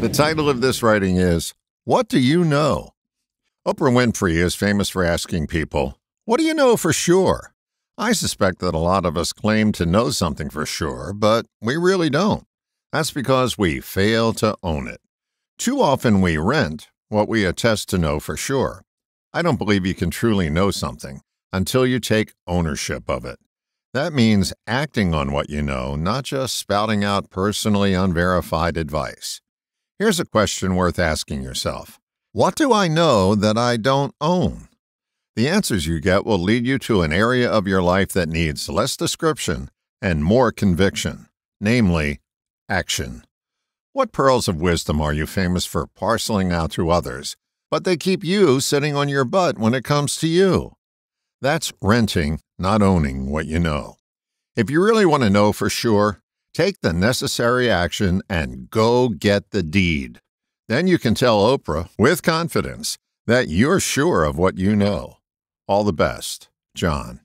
The title of this writing is What Do You Know? Oprah Winfrey is famous for asking people, What do you know for sure? I suspect that a lot of us claim to know something for sure, but we really don't. That's because we fail to own it. Too often we rent what we attest to know for sure. I don't believe you can truly know something until you take ownership of it. That means acting on what you know, not just spouting out personally unverified advice. Here's a question worth asking yourself What do I know that I don't own? The answers you get will lead you to an area of your life that needs less description and more conviction, namely, action. What pearls of wisdom are you famous for parceling out to others, but they keep you sitting on your butt when it comes to you? That's renting, not owning what you know. If you really want to know for sure, Take the necessary action and go get the deed. Then you can tell Oprah with confidence that you're sure of what you know. All the best, John.